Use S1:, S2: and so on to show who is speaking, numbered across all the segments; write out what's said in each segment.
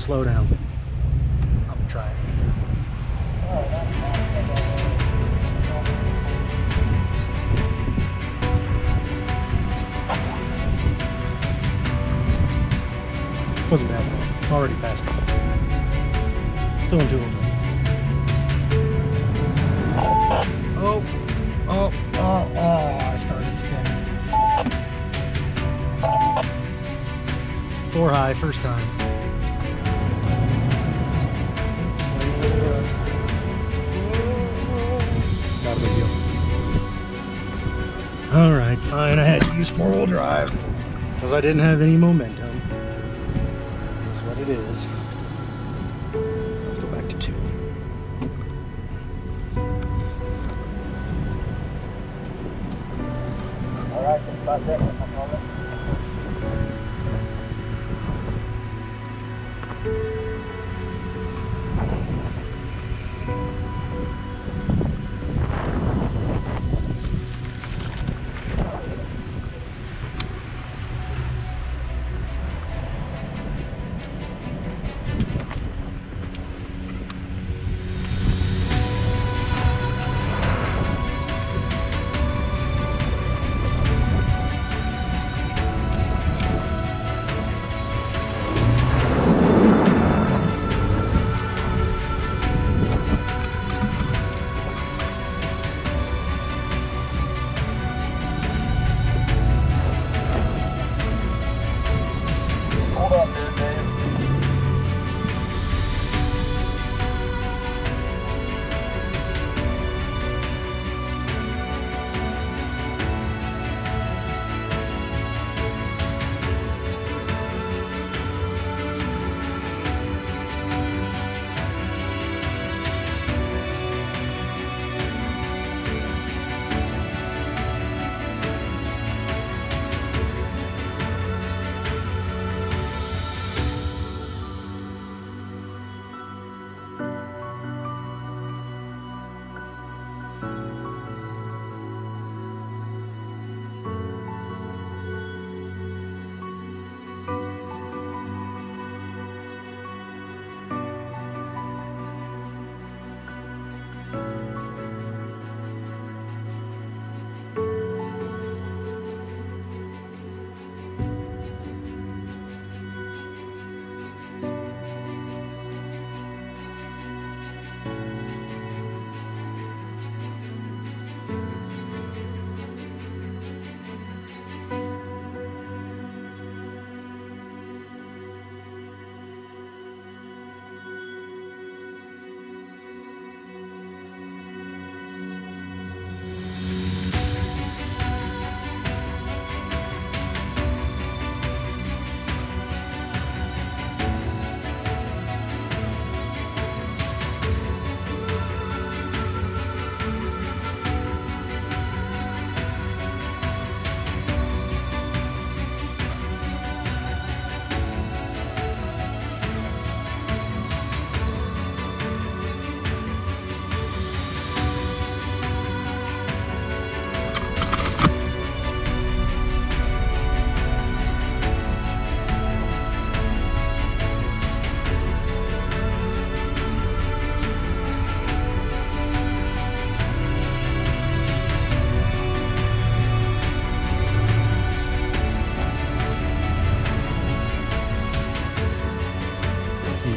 S1: sucked into. It's caused a little bit of a slowdown. I'm gonna try it. Wasn't bad. Already passed it. Still in two Oh, oh, oh, oh, I started spinning. Four high, first time. All right, fine. I had to use four-wheel drive because I didn't have any momentum. That's what it is. Let's go back to two.
S2: All right, just about it.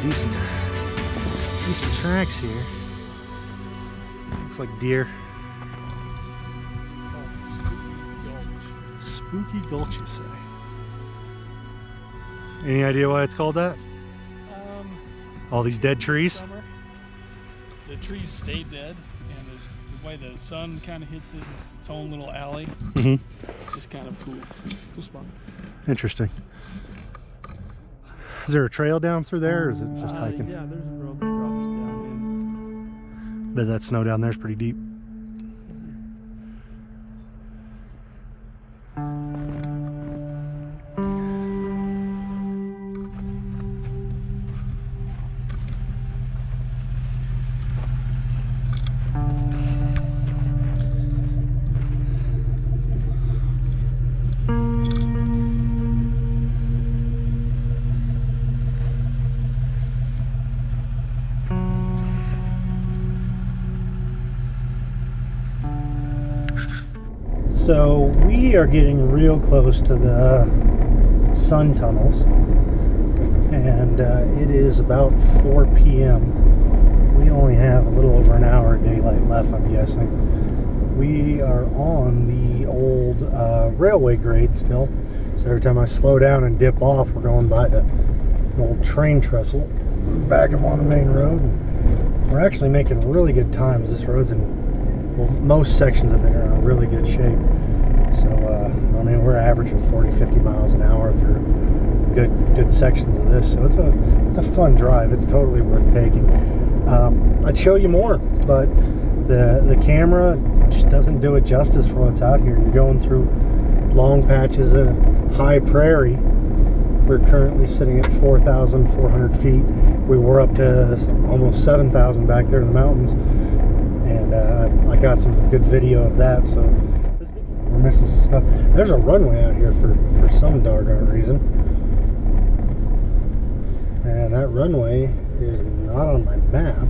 S1: Decent, decent tracks here. Looks like deer.
S3: It's called Spooky Gulch.
S1: Spooky Gulch, you say? Any idea why it's called that?
S3: Um,
S1: All these dead trees?
S3: summer, the trees stay dead, and the, the way the sun kind of hits it, it's its own little alley.
S1: Mhm.
S3: Just kind of cool. Cool spot.
S1: Interesting. Is there a trail down through there, or is it just
S3: Uh,
S1: hiking?
S3: Yeah, there's a road that drops down in.
S1: Bet that snow down there is pretty deep. So we are getting real close to the sun tunnels, and uh, it is about 4 p.m. We only have a little over an hour of daylight left, I'm guessing. We are on the old uh, railway grade still, so every time I slow down and dip off, we're going by the old train trestle back up on the main road. We're actually making really good times. This road's in, well, most sections of it are in really good shape. So, uh, I mean, we're averaging 40, 50 miles an hour through good good sections of this. So it's a it's a fun drive. It's totally worth taking. Um, I'd show you more, but the the camera just doesn't do it justice for what's out here. You're going through long patches of high prairie. We're currently sitting at 4,400 feet. We were up to almost 7,000 back there in the mountains, and uh, I got some good video of that. So stuff. There's a runway out here for for some doggone reason, and that runway is not on my map.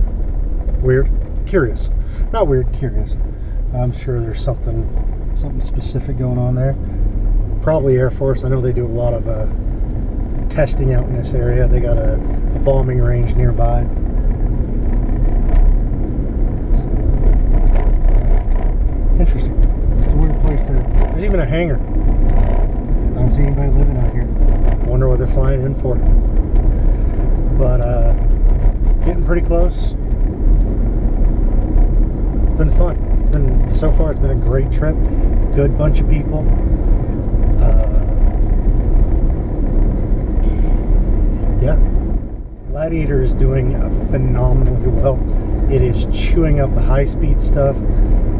S1: Weird, curious, not weird, curious. I'm sure there's something something specific going on there. Probably Air Force. I know they do a lot of. Uh, testing out in this area. They got a, a bombing range nearby. So, interesting. It's a weird place there. There's even a hangar. I don't see anybody living out here. Wonder what they're flying in for. But uh, getting pretty close. It's been fun. It's been so far. It's been a great trip. Good bunch of people. Uh, yeah, Gladiator is doing phenomenally well. It is chewing up the high speed stuff.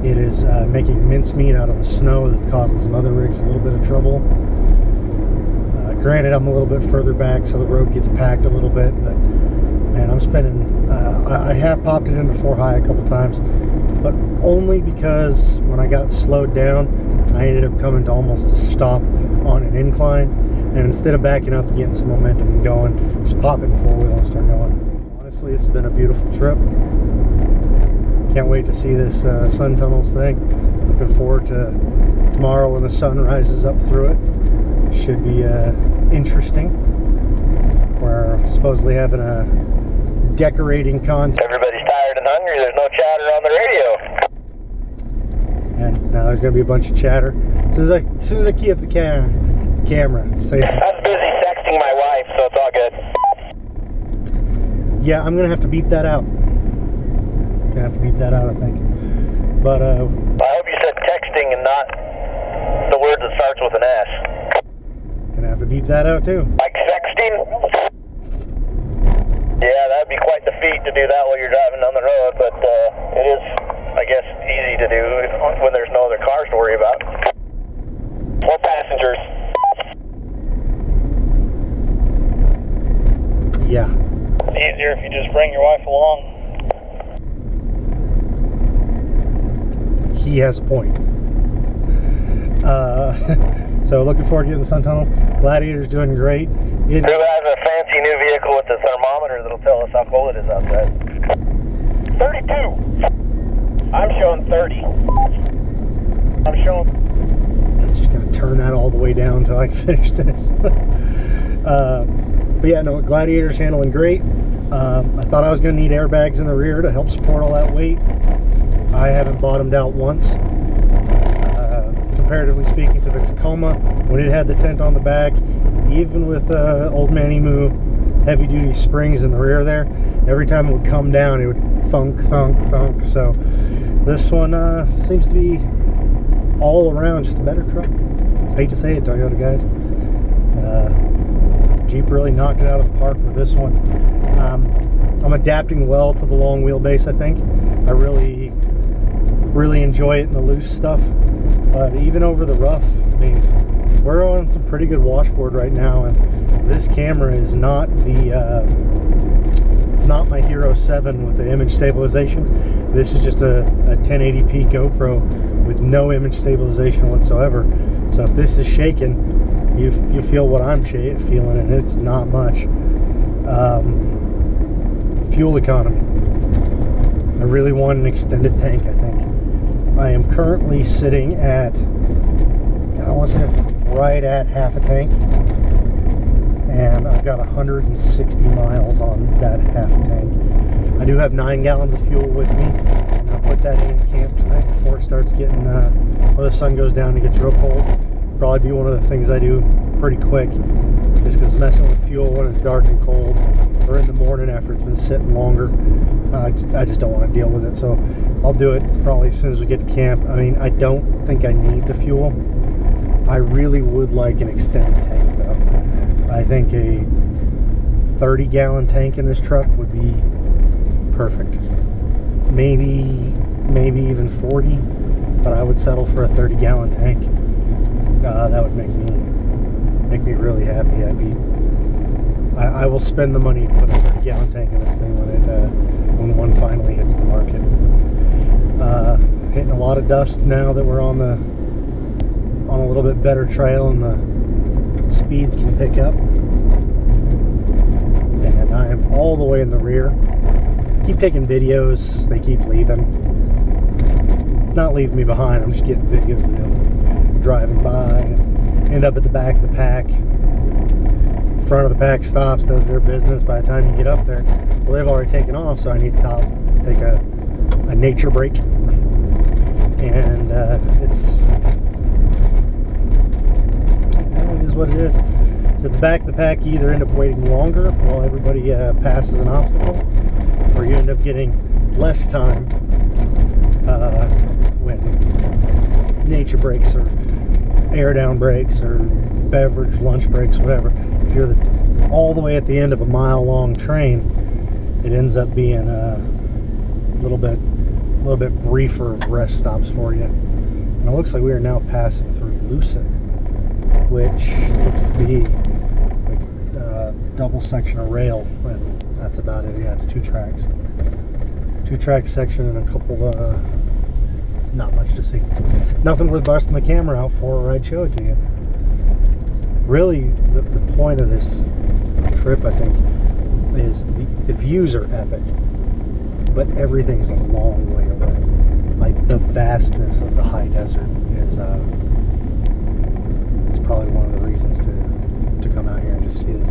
S1: It is uh, making mincemeat out of the snow that's causing some other rigs a little bit of trouble. Uh, granted, I'm a little bit further back, so the road gets packed a little bit, but man, I'm spending. Uh, I, have popped it into four high a couple times, but only because when I got slowed down, I ended up coming to almost a stop on an incline and instead of backing up and getting some momentum and going, just popping four wheel and start going. Honestly, it's been a beautiful trip. Can't wait to see this uh, sun tunnels thing. Looking forward to tomorrow when the sun rises up through it. Should be uh, interesting. We're supposedly having a decorating contest.
S2: Everybody's tired and hungry. There's no chatter on the radio.
S1: And now there's going to be a bunch of chatter. As soon as I, as soon as I key up the camera, camera, say
S2: something. I'm busy texting my wife, so it's all good.
S1: Yeah, I'm gonna have to beep that out. Gonna have to beep that out, I think. But uh,
S2: I hope you said texting and not the word that starts with an S.
S1: gonna have to beep that out too.
S2: Like sexting? Yeah, that'd be quite the feat to do that while you're driving down the road, but uh, it is, I guess, easy to do when there's no other cars to worry about. Or passengers.
S1: Yeah.
S4: It's Easier if you just bring your wife along.
S1: He has a point. Uh, so looking forward to getting the sun tunnel. Gladiator's doing great. It,
S2: Who has a fancy new vehicle with a thermometer that'll tell us how cold it is outside? 32. I'm showing 30. I'm showing.
S1: I'm just gonna turn that all the way down until I can finish this. uh, but yeah, no, Gladiator's handling great. Um, I thought I was gonna need airbags in the rear to help support all that weight. I haven't bottomed out once. Uh, comparatively speaking to the Tacoma, when it had the tent on the back, even with uh, Old Man Emu heavy duty springs in the rear there, every time it would come down, it would thunk, thunk, thunk. So this one uh, seems to be all around just a better truck. I hate to say it, Toyota guys. Uh, Jeep really knocked it out of the park with this one. Um, I'm adapting well to the long wheelbase, I think. I really, really enjoy it in the loose stuff. But even over the rough, I mean, we're on some pretty good washboard right now, and this camera is not the, uh, it's not my Hero 7 with the image stabilization. This is just a, a 1080p GoPro with no image stabilization whatsoever. So if this is shaking, you you feel what I'm feeling, and it's not much. Um, fuel economy. I really want an extended tank. I think I am currently sitting at I want to say right at half a tank. And I've got 160 miles on that half tank. I do have nine gallons of fuel with me. And I'll put that in camp tonight before it starts getting, uh, before the sun goes down and gets real cold. Probably be one of the things I do pretty quick. Just because messing with fuel when it's dark and cold or in the morning after it's been sitting longer, uh, I just don't want to deal with it. So I'll do it probably as soon as we get to camp. I mean, I don't think I need the fuel. I really would like an extended tank though. I think a 30 gallon tank in this truck would be perfect. Maybe, maybe even 40, but I would settle for a 30 gallon tank. Uh, that would make me make me really happy. I'd be. I, I will spend the money to put a 30 gallon tank in this thing when it uh, when one finally hits the market. Uh, hitting a lot of dust now that we're on the on a little bit better trail and the speeds can pick up. And I am all the way in the rear. Keep taking videos. They keep leaving. Not leaving me behind. I'm just getting videos of them driving by. End up at the back of the pack. Front of the pack stops, does their business. By the time you get up there, well, they've already taken off, so I need to top, take a, a nature break. And uh, it's it is what it is. So the back of the pack, you either end up waiting longer while everybody uh, passes an obstacle, or you end up getting less time uh, when nature breaks or air down breaks or beverage lunch breaks, whatever. If you're the, all the way at the end of a mile long train, it ends up being a little bit, little bit briefer rest stops for you. And it looks like we are now passing through Lucin which looks to be like uh, double section of rail, and that's about it. Yeah, it's two tracks, two track section, and a couple. Uh, not much to see. Nothing worth busting the camera out for, or I'd show it to you. Really, the, the point of this trip, I think, is the, the views are epic, but everything's a long way away. Like the vastness of the high desert is. Uh, is probably one of the reasons to to come out here and just see this.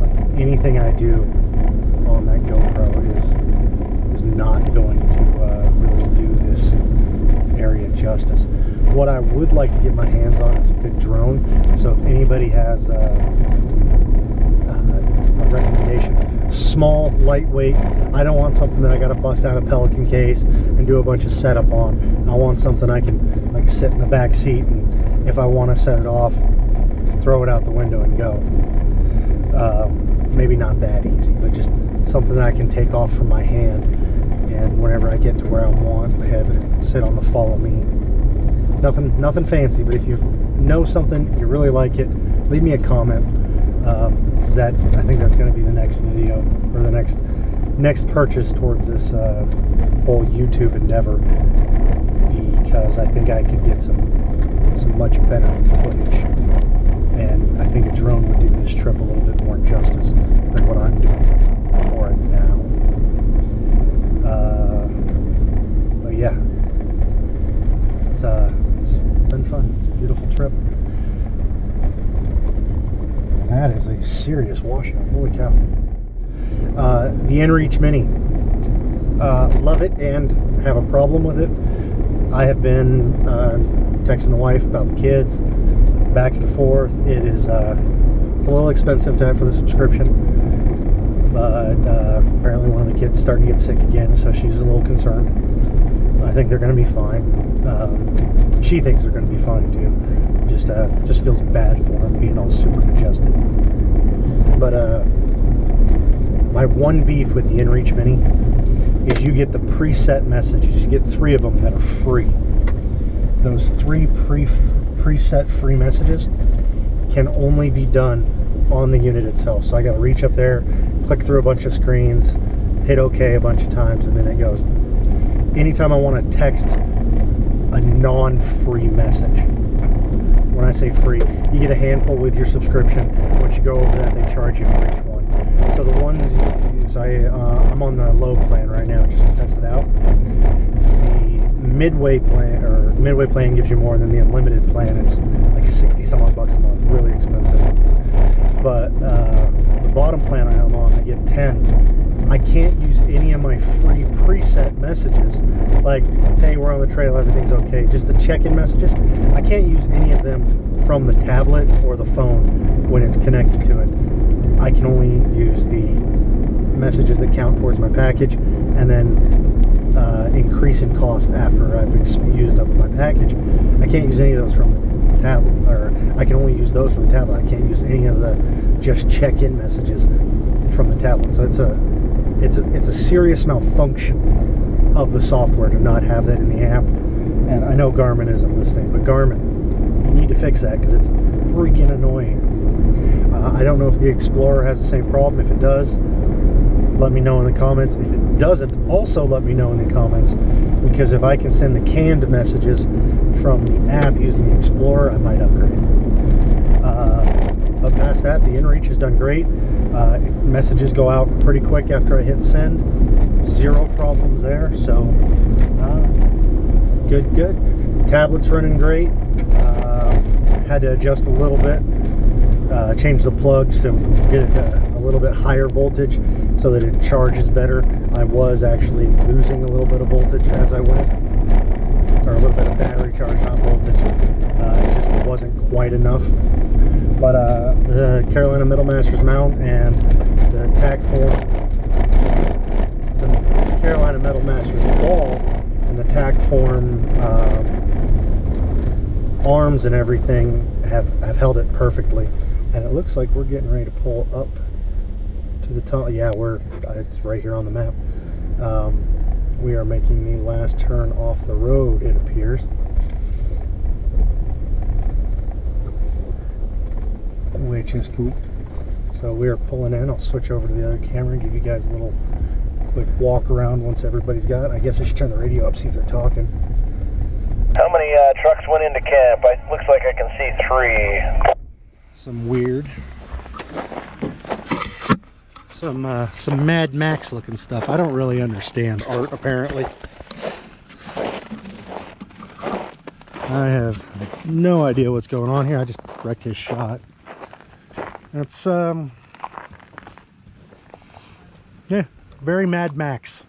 S1: Like anything I do on that GoPro is is not going to uh, really do this area justice. What I would like to get my hands on is a good drone. So if anybody has uh, uh, a recommendation, small, lightweight. I don't want something that I got to bust out a Pelican case and do a bunch of setup on. I want something I can like sit in the back seat and if I want to set it off, throw it out the window and go. Um, maybe not that easy, but just something that I can take off from my hand. And whenever I get to where I want, have it sit on the follow me. Nothing, nothing fancy, but if you know something, you really like it, leave me a comment. Um, that I think that's going to be the next video or the next next purchase towards this uh, whole YouTube endeavor because I think I could get some some much better footage, and I think a drone would do this trip a little bit more justice than what I'm doing for it now. Uh, but yeah, it's uh, it's been fun. It's a beautiful trip. And that is a serious washout. Holy cow! Uh, the InReach Mini. Uh, love it and have a problem with it. I have been uh, texting the wife about the kids back and forth. It is uh, it's a little expensive to have for the subscription, but uh, apparently one of the kids is starting to get sick again, so she's a little concerned. I think they're going to be fine. Um, she thinks they're going to be fine too. Just uh, just feels bad for them being all super congested. But uh, my one beef with the InReach Mini is you get the preset messages. You get three of them that are free. Those three pre preset free messages can only be done on the unit itself. So I got to reach up there, click through a bunch of screens, hit OK a bunch of times, and then it goes. Anytime I want to text a non-free message, when I say free, you get a handful with your subscription. Once you go over that, they charge you for each one. So the ones, so I, uh, I'm on the low plan right now just to test it out. The midway plan or midway plan gives you more, than the unlimited plan is like 60 some odd bucks a month, really expensive. But uh, the bottom plan I'm on, I get 10. I can't use any of my free preset messages, like, hey, we're on the trail, everything's okay. Just the check in messages. I can't use any of them from the tablet or the phone when it's connected to it. I can only use the messages that count towards my package and then uh, increase in cost after I've used up my package. I can't use any of those from the tablet, or I can only use those from the tablet. I can't use any of the just check-in messages from the tablet. So it's a it's a it's a serious malfunction of the software to not have that in the app. And I know Garmin isn't listening, but Garmin, you need to fix that because it's freaking annoying. Uh, I don't know if the Explorer has the same problem. If it does, let me know in the comments. If it doesn't, also let me know in the comments because if I can send the canned messages from the app using the Explorer, I might upgrade. Uh, but past that, the inReach has done great. Uh, messages go out pretty quick after I hit send. Zero problems there. So, uh, good, good. Tablet's running great. Uh, had to adjust a little bit. Uh, change the plugs to get it a, a little bit higher voltage so that it charges better. I was actually losing a little bit of voltage as I went, or a little bit of battery charge, not voltage. Uh, it just wasn't quite enough. But uh, the Carolina Metal Masters mount and the Tackform, the Carolina Metal Masters ball and the tack form um, arms and everything have, have held it perfectly. And it looks like we're getting ready to pull up to the top. Yeah, we're it's right here on the map. Um, we are making the last turn off the road, it appears. Which is cool. So we are pulling in. I'll switch over to the other camera and give you guys a little quick walk around once everybody's got. I guess I should turn the radio up, see if they're talking.
S2: How many uh, trucks went into camp? I, looks like I can see three.
S1: Some weird. Some uh, some Mad Max looking stuff. I don't really understand art apparently. I have no idea what's going on here. I just wrecked his shot. That's um yeah, very Mad Max.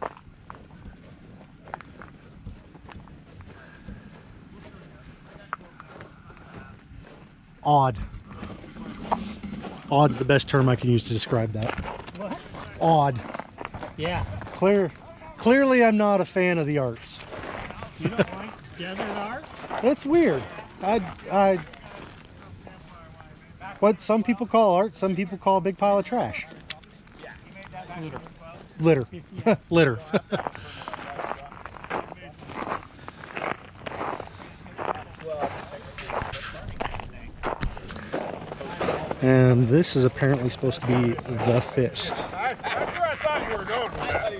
S1: Odd. Odd's the best term I can use to describe that.
S5: What?
S1: Odd.
S5: Yeah.
S1: Clear clearly I'm not a fan of the arts.
S5: You don't like art?
S1: That's weird. I I what some people call art, some people call a big pile of trash.
S5: Litter.
S1: Litter. Litter. and this is apparently supposed to be the fist.
S6: That's where I thought you were going with that.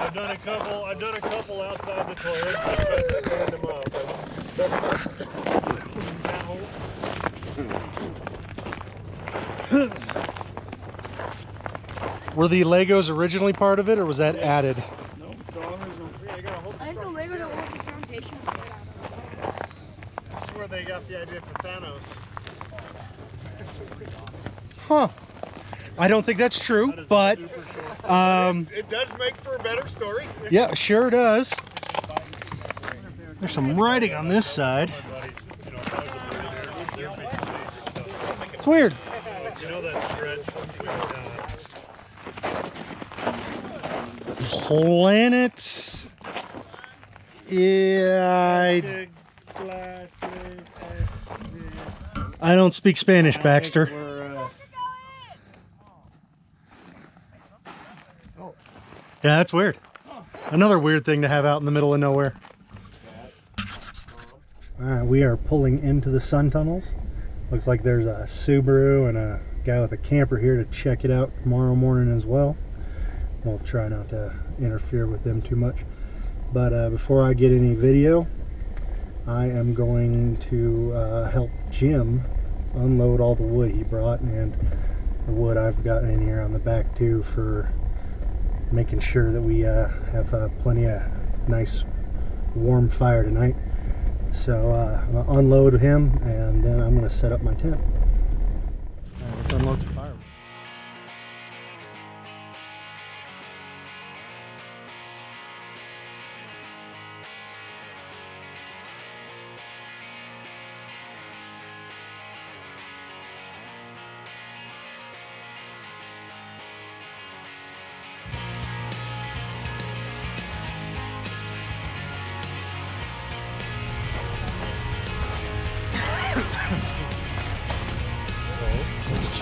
S3: I've done a couple. I've done a couple outside the toilet. Just to stand them up.
S1: Were the Legos originally part of it or was that added?
S3: No, it's all original. I got a whole
S7: I think the Legos are what the foundation is made out of.
S3: This where they got the idea for Thanos.
S1: Huh. I don't think that's true, but um,
S6: It does make for a better story.
S1: yeah, sure does. There's some writing on this side. It's
S3: you
S1: Planet. Yeah, I,
S3: big flat big
S1: I don't speak Spanish, Baxter.
S3: Uh,
S1: Yeah, that's weird. Another weird thing to have out in the middle of nowhere. All right, we are pulling into the sun tunnels. Looks like there's a Subaru and a guy with a camper here to check it out tomorrow morning as well. We'll try not to interfere with them too much. But uh, before I get any video, I am going to uh, help Jim unload all the wood he brought and the wood I've got in here on the back too for making sure that we uh, have uh, plenty of nice warm fire tonight. So uh, I'm gonna unload him and then I'm gonna set up my tent. Right, let's unload some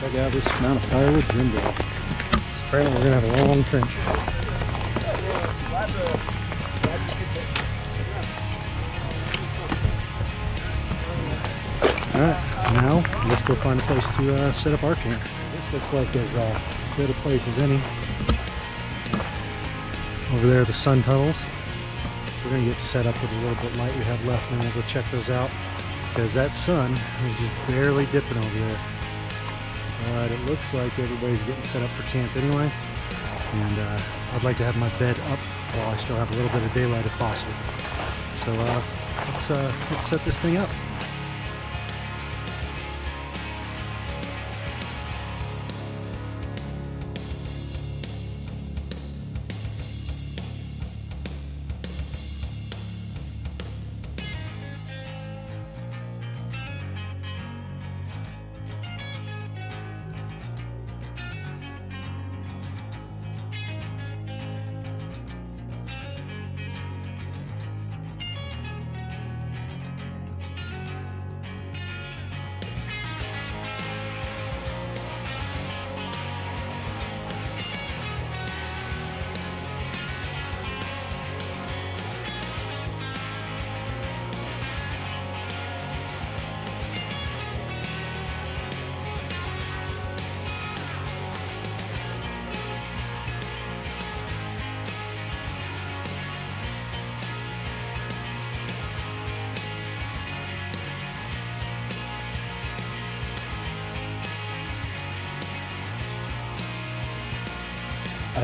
S1: check out this amount of firewood. Apparently we're gonna have a long trench. Alright, now let's go find a place to uh, set up our camp. This looks like as uh, good a place as any. Over there the sun tunnels. We're gonna get set up with a little bit of light we have left and then we'll go check those out because that sun is just barely dipping over there. But it looks like everybody's getting set up for camp anyway. And uh, I'd like to have my bed up while I still have a little bit of daylight if possible. So uh, let's, uh, let's set this thing up.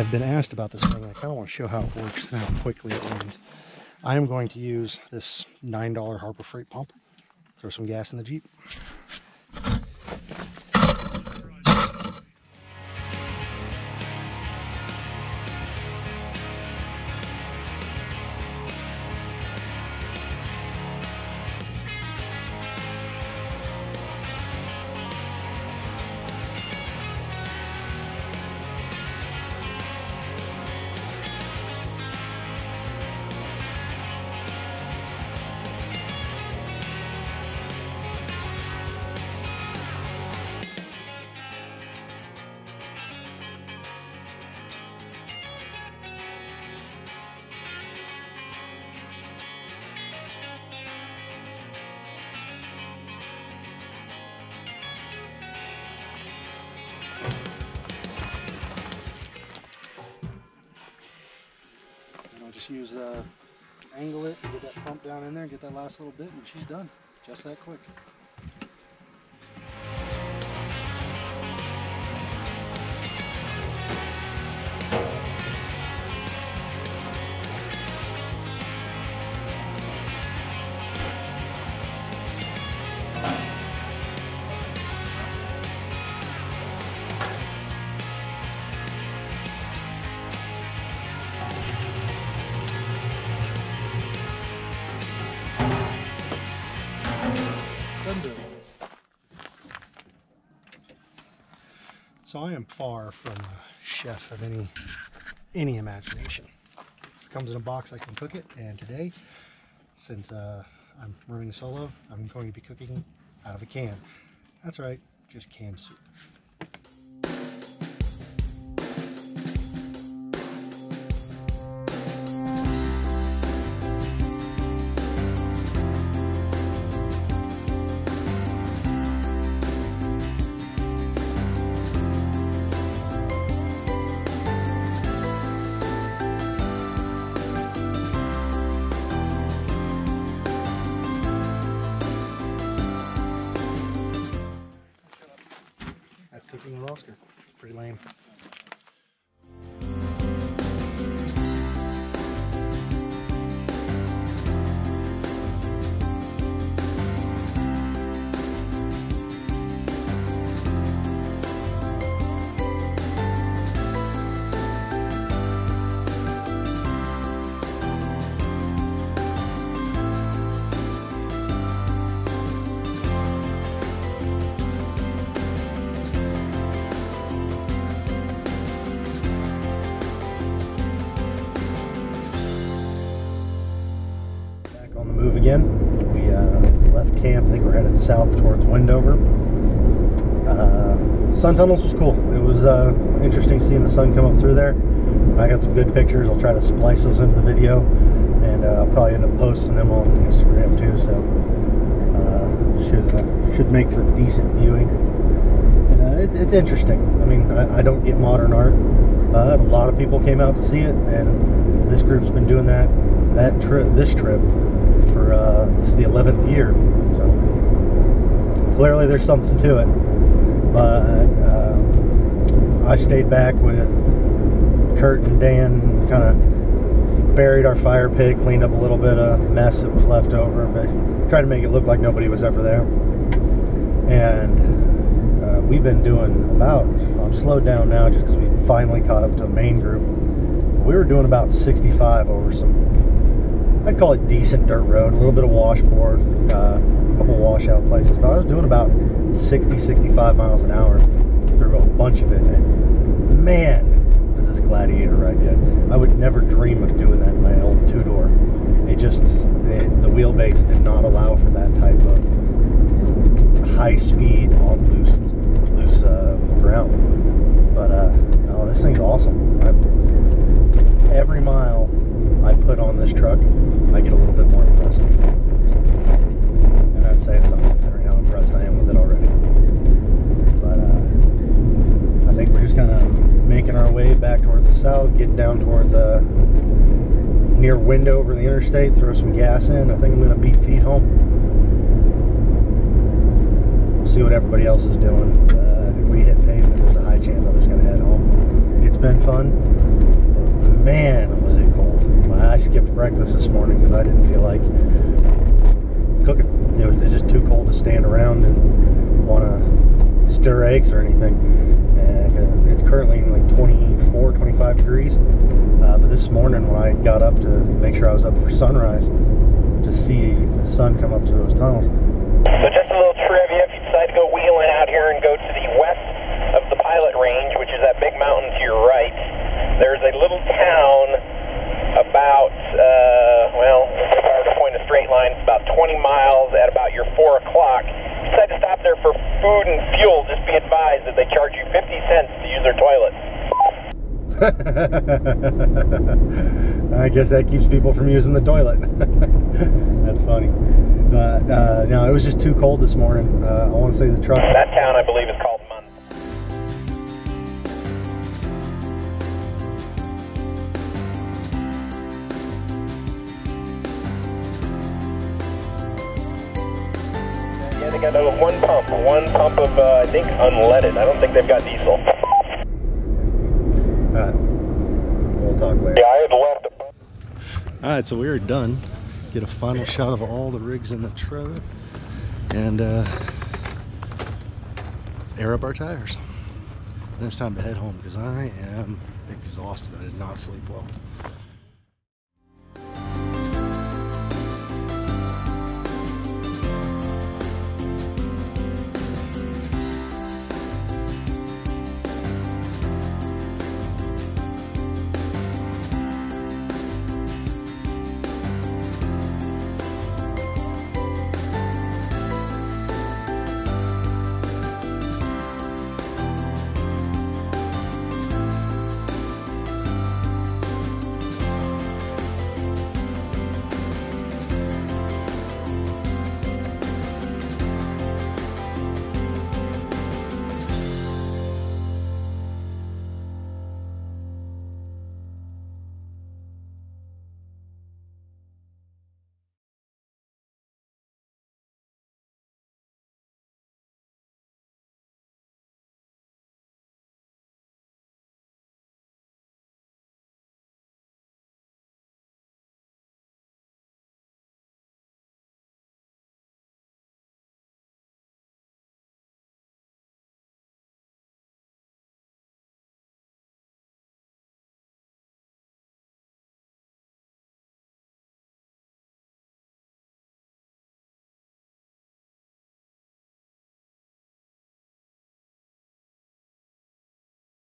S1: I've been asked about this thing. I kind of want to show how it works and how quickly it runs. I am going to use this $9 Harbor Freight pump. Throw some gas in the Jeep. There and get that last little bit and she's done. Just that quick. So I am far from a chef of any any imagination. It comes in a box, I can cook it, and today, since uh, I'm running solo, I'm going to be cooking out of a can. That's right, just canned soup. That's cooking with Oscar. Pretty lame. move again. We uh, left camp. I think we're headed south towards Wendover. Uh, sun tunnels was cool. It was uh, interesting seeing the sun come up through there. I got some good pictures. I'll try to splice those into the video, and uh, I'll probably end up posting them on Instagram too. So uh, should uh, should make for decent viewing. Uh, it's, it's interesting. I mean, I, I don't get modern art. Uh, a lot of people came out to see it, and this group's been doing that that trip, this trip, for uh, this is the 11th year. So clearly, there's something to it. But uh, I stayed back with Kurt and Dan, kind of buried our fire pit, cleaned up a little bit of mess that was left over, but tried to make it look like nobody was ever there. And uh, we've been doing about, I'm slowed down now just because we finally caught up to the main group. We were doing about 65 over some, I'd call it decent dirt road, a little bit of washboard, uh, a couple washout places, but I was doing about 60, 65 miles an hour through a bunch of it. And man, does this Gladiator ride good. I would never dream of doing that in my old two door. It just, it, the wheelbase did not allow for that type of high speed on loose, loose uh, ground. But uh, no, this thing's awesome. I, every mile I put on this truck, I get a little bit more impressed. And that's saying something considering how impressed I am with it already. But uh, I think we're just kind of making our way back towards the south, getting down towards uh, near Wendover, the interstate, throw some gas in. I think I'm going to beat feet home. See what everybody else is doing. Uh, if we hit pavement, there's a high chance I'm just going to head home. It's been fun. But man. I skipped breakfast this morning because I didn't feel like cooking. It was, it was just too cold to stand around and want to stir eggs or anything. And uh, it's currently like 24, 25 degrees. Uh, but this morning when I got up to make sure I was up for sunrise, to see the sun come up through those tunnels,
S2: So just a little trivia, if you decide to go wheeling out here and go to the west of the pilot range, which is that big mountain to your right, there's a little town about, uh, well, if I were to point a straight line, it's about 20 miles at about your 4 o'clock. If you decide to stop there for food and fuel, just be advised that they charge you 50 cents to use their toilet.
S1: I guess that keeps people from using the toilet. That's funny. But uh, no, it was just too cold this morning. Uh, I want to say the truck.
S2: That town, I believe, is called got one pump, one pump of, uh, I think, unleaded. I don't think they've got diesel.
S1: All right. We'll talk later.
S2: Yeah, I had left.
S1: All right, so we are done. Get a final shot of all the rigs in the truck and uh, air up our tires. Then it's time to head home because I am exhausted. I did not sleep well.